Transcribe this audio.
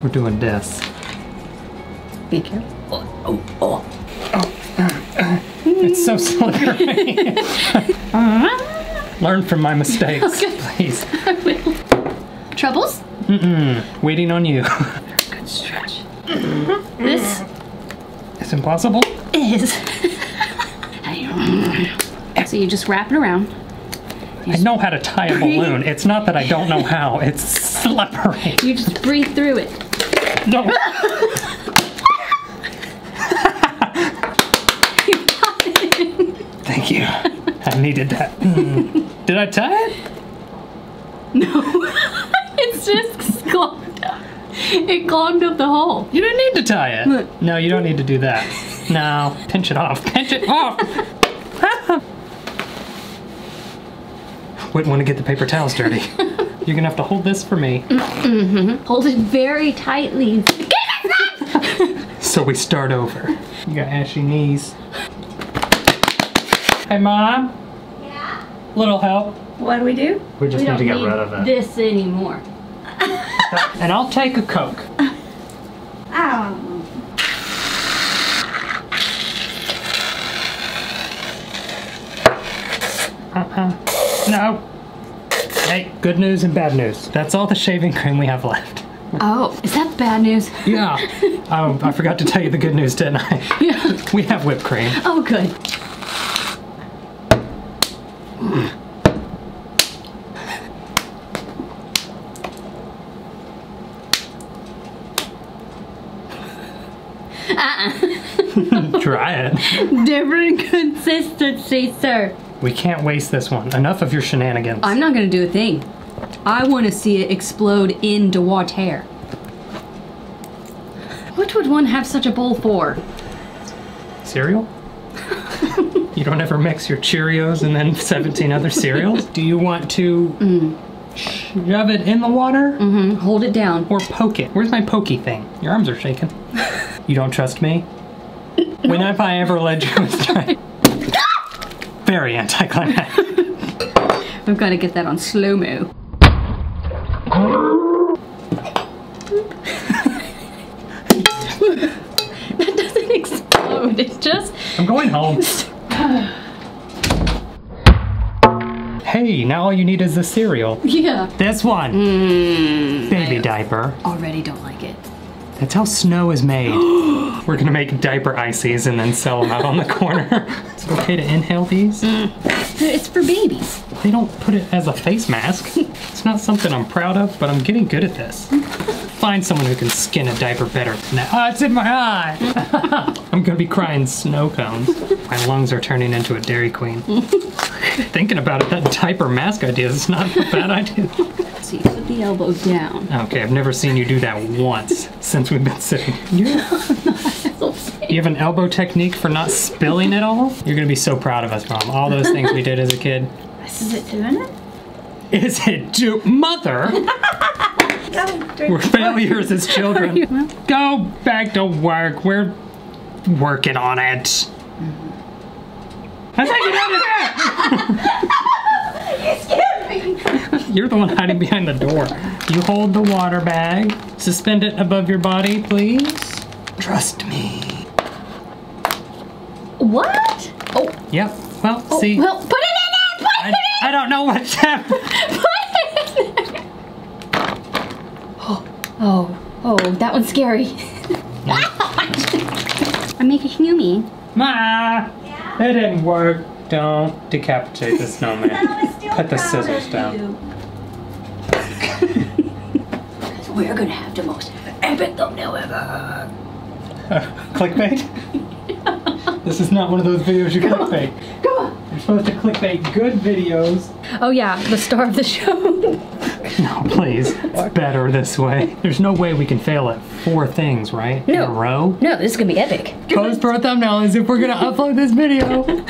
We're doing this. Be careful. Oh, oh, oh! Mm-hmm. It's so slippery. Learn from my mistakes, please. Troubles? Mm-mm. Waiting on you. Good stretch. Mm-hmm. This It's impossible. is. so you just wrap it around. I know how to tie a balloon. It's not that I don't know how. It's slippery. You just breathe through it. No. Thank you. I needed that. Mm. Did I tie it? No, it's just clogged up. It clogged up the hole. You don't need to tie it. Look. No, you don't need to do that. No, pinch it off. Pinch it off. Wouldn't want to get the paper towels dirty. You're gonna have to hold this for me. Mm-hmm. Hold it very tightly. So we start over. You got ashy knees. Hey, mom. Yeah. Little help. What do we do? We just we need don't to get need rid of it. this anymore. And I'll take a Coke. Oh. Uh-uh. No. Hey, good news and bad news. That's all the shaving cream we have left. Oh, is that bad news? Yeah. oh, I forgot to tell you the good news, didn't I? yeah. We have whipped cream. Oh, good. Try it. Different consistency, sir. We can't waste this one. Enough of your shenanigans. I'm not gonna do a thing. I want to see it explode into water. What would one have such a bowl for? Cereal? you don't ever mix your Cheerios and then 17 other cereals? Do you want to shove it in the water Mm, hold it down. or poke it? Where's my pokey thing? Your arms are shaking. You don't trust me? When have I ever led you astray? Very anticlimactic. I've got to get that on slow mo. that doesn't explode. It just. I'm going home. hey, now all you need is the cereal. Yeah. This one. Mm, Baby diaper. already don't like it. That's how snow is made. We're gonna make diaper ices and then sell them out on the corner. Okay to inhale these? Mm. It's for babies. They don't put it as a face mask. It's not something I'm proud of, but I'm getting good at this. Find someone who can skin a diaper better than that. Oh, it's in my eye! I'm gonna be crying snow cones. My lungs are turning into a Dairy Queen. Thinking about it, that diaper mask idea is not a bad idea. So you put the elbow down. Okay, I've never seen you do that once since we've been sitting. You you have an elbow technique for not spilling it all? You're gonna be so proud of us, Mom. All those things we did as a kid. Is it doing it? Is it do mother? We're failures as children. Go back to work. We're working on it. Mm-hmm. I think get out of You scared me. You're the one hiding behind the door. You hold the water bag. Suspend it above your body, please. Trust me. What? Oh, Yep. Well, oh, see, well, put it in there! Put I, it I don't know what's happening. Put it in there! Oh, oh, oh, that one's scary. I'm making Yumi. Ma, Yeah. it didn't work. Don't decapitate the snowman. I was still Put the scissors down. you. We're gonna have the most epic thumbnail ever. clickbait? This is not one of those videos you clickbait. Come on. You're supposed to clickbait good videos. Oh yeah, the star of the show. No, please. It's better this way. There's no way we can fail at four things, right? In No. a row? no, this is gonna be epic. Pose for a thumbnail as if we're gonna upload this video.